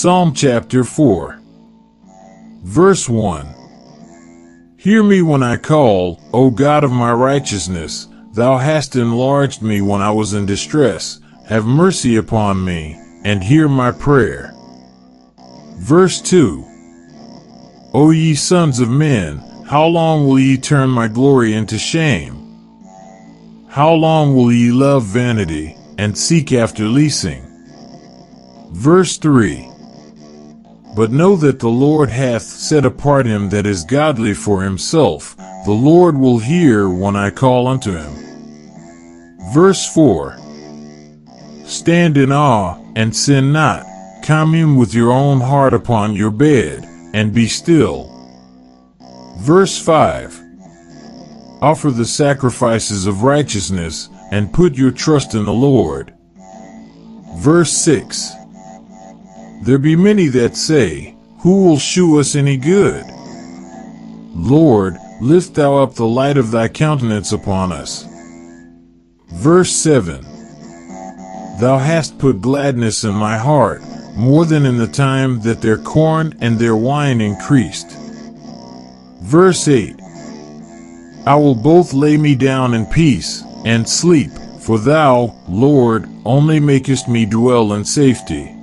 Psalm chapter 4, verse 1. Hear me when I call, O God of my righteousness. Thou hast enlarged me when I was in distress. Have mercy upon me, and hear my prayer. Verse 2. O ye sons of men, how long will ye turn my glory into shame? How long will ye love vanity, and seek after leasing? Verse 3 But know that the Lord hath set apart him that is godly for himself. The Lord will hear when I call unto him. Verse 4 Stand in awe, and sin not. Commune with your own heart upon your bed, and be still. Verse 5 Offer the sacrifices of righteousness, and put your trust in the Lord. Verse 6 There be many that say, Who will shew us any good? Lord, lift thou up the light of thy countenance upon us. Verse 7 Thou hast put gladness in my heart, more than in the time that their corn and their wine increased. Verse 8 I will both lay me down in peace, and sleep, for thou, Lord, only makest me dwell in safety.